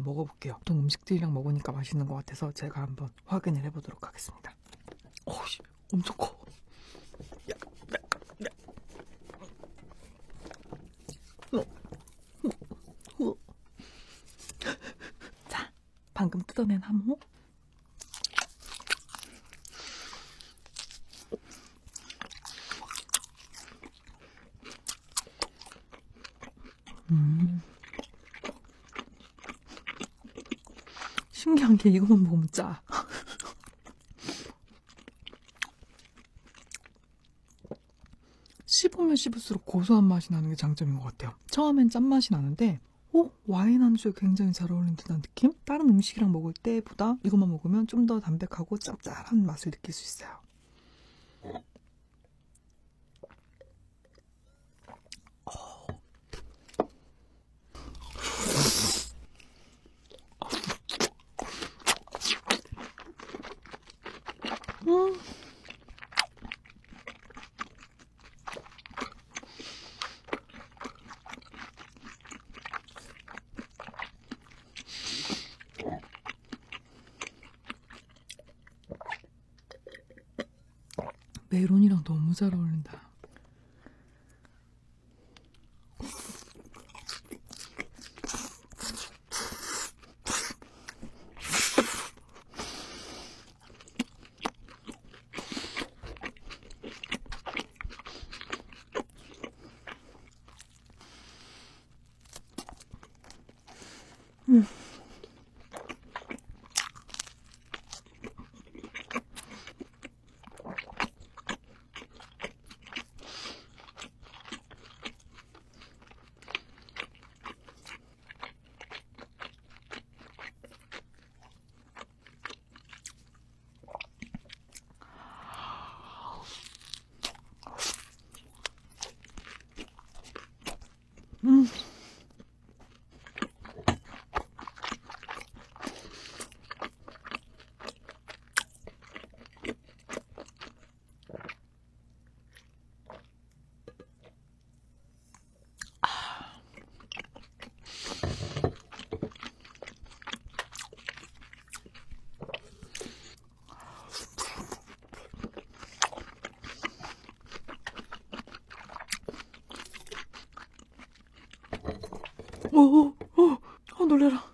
한번 먹어볼게요. 보통 음식들이랑 먹으니까 맛있는 것 같아서 제가 한번 확인을 해보도록 하겠습니다. 오씨, 엄청 커. 야, 야, 야. 어, 어, 어. 자, 방금 뜯어낸 하모. 음. 신기한 게 이것만 먹으면 짜. 씹으면 씹을수록 고소한 맛이 나는 게 장점인 것 같아요. 처음엔 짠맛이 나는데, 어? 와인 안주에 굉장히 잘 어울리는 듯한 느낌? 다른 음식이랑 먹을 때보다 이것만 먹으면 좀 더 담백하고 짭짤한 맛을 느낄 수 있어요. 음. 메론이랑 너무 잘 어울린다. 음. 음. 오, 오, 오, 어, 놀래라.